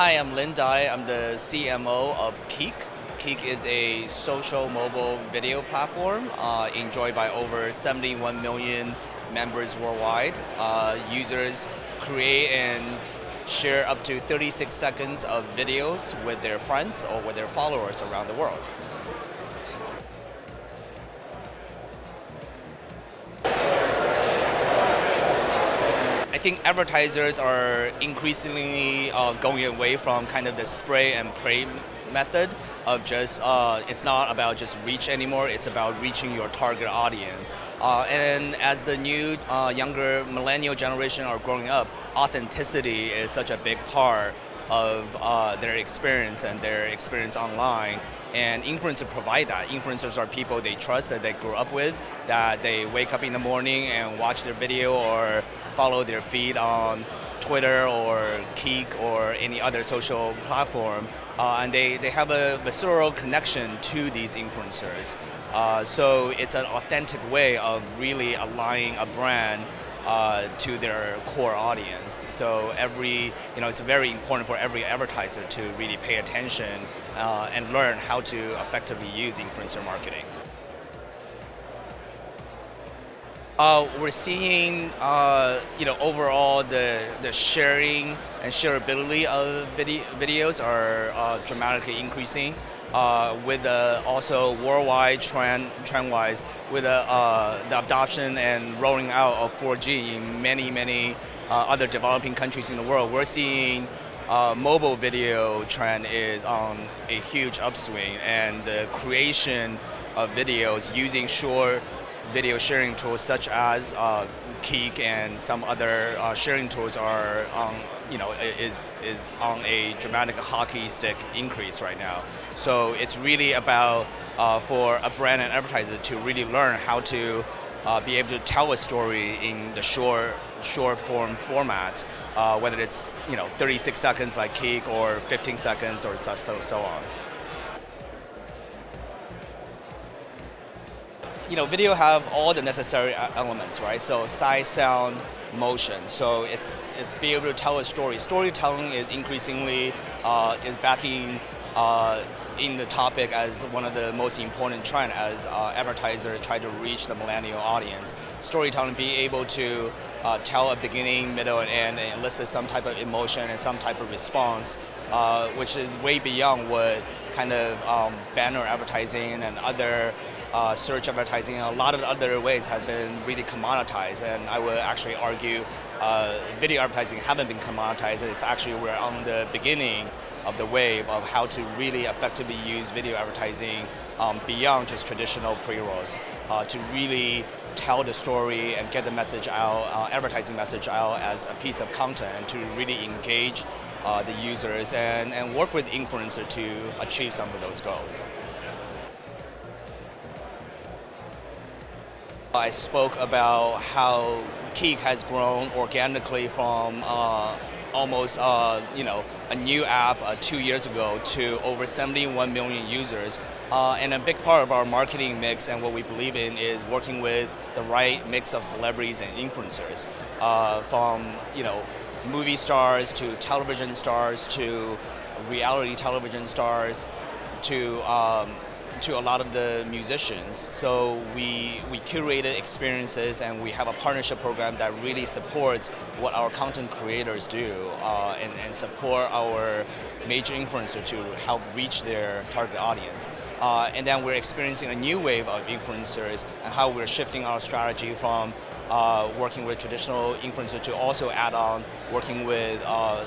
Hi, I'm Lin Dai. I'm the CMO of Keek. Keek is a social mobile video platform uh, enjoyed by over 71 million members worldwide. Uh, users create and share up to 36 seconds of videos with their friends or with their followers around the world. Think advertisers are increasingly uh, going away from kind of the spray and pray method of just uh, it's not about just reach anymore it's about reaching your target audience. Uh, and as the new uh, younger millennial generation are growing up authenticity is such a big part of uh, their experience and their experience online. And influencers provide that. Influencers are people they trust that they grew up with, that they wake up in the morning and watch their video or follow their feed on Twitter or Keek or any other social platform. Uh, and they, they have a visceral connection to these influencers. Uh, so it's an authentic way of really aligning a brand uh, to their core audience. So every, you know, it's very important for every advertiser to really pay attention uh, and learn how to effectively use influencer marketing. Uh, we're seeing, uh, you know, overall the, the sharing and shareability of video, videos are uh, dramatically increasing uh, with uh, also worldwide trend trend-wise with uh, the adoption and rolling out of 4G in many many uh, other developing countries in the world. We're seeing uh, mobile video trend is on a huge upswing, and the creation of videos using short video sharing tools such as uh, Keek and some other uh, sharing tools are on, you know, is, is on a dramatic hockey stick increase right now. So it's really about uh, for a brand and advertiser to really learn how to uh, be able to tell a story in the short, short form format, uh, whether it's you know 36 seconds like Keek or 15 seconds or so, so on. You know, video have all the necessary elements, right? So size, sound, motion. So it's it's be able to tell a story. Storytelling is increasingly uh, is backing uh, in the topic as one of the most important trend as uh, advertisers try to reach the millennial audience. Storytelling, be able to uh, tell a beginning, middle, and end, and elicit some type of emotion and some type of response, uh, which is way beyond what kind of um, banner advertising and other uh, search advertising and a lot of other ways have been really commoditized. And I would actually argue uh, video advertising haven't been commoditized. It's actually we're on the beginning of the wave of how to really effectively use video advertising um, beyond just traditional pre-rolls uh, to really tell the story and get the message out, uh, advertising message out as a piece of content and to really engage uh, the users and, and work with influencers to achieve some of those goals. I spoke about how Keek has grown organically from uh, almost uh, you know a new app uh, two years ago to over 71 million users. Uh, and a big part of our marketing mix and what we believe in is working with the right mix of celebrities and influencers, uh, from you know movie stars to television stars to reality television stars to um, to a lot of the musicians. So we, we curated experiences and we have a partnership program that really supports what our content creators do uh, and, and support our major influencers to help reach their target audience. Uh, and then we're experiencing a new wave of influencers and how we're shifting our strategy from uh, working with traditional influencers to also add on working with uh,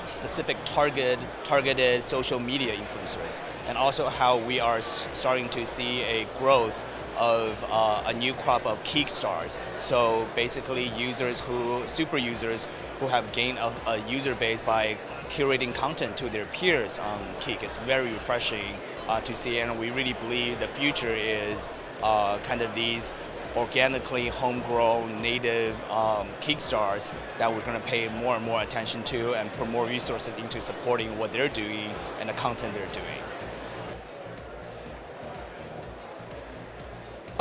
specific target, targeted social media influencers, and also how we are starting to see a growth of uh, a new crop of Keek stars. So basically users who, super users who have gained a, a user base by curating content to their peers on Keek. It's very refreshing uh, to see and we really believe the future is uh, kind of these organically homegrown native um, Keek stars that we're going to pay more and more attention to and put more resources into supporting what they're doing and the content they're doing.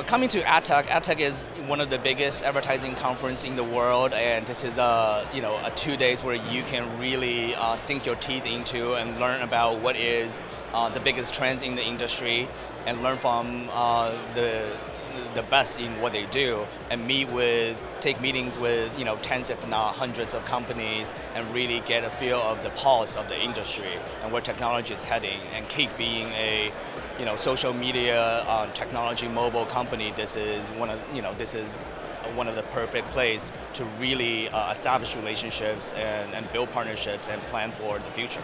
Coming to AdTech, AdTech is one of the biggest advertising conference in the world, and this is a you know a two days where you can really uh, sink your teeth into and learn about what is uh, the biggest trends in the industry, and learn from uh, the the best in what they do and meet with, take meetings with you know tens if not hundreds of companies and really get a feel of the pulse of the industry and where technology is heading. And Keek being a you know social media uh, technology mobile company, this is one of you know this is one of the perfect place to really uh, establish relationships and, and build partnerships and plan for the future.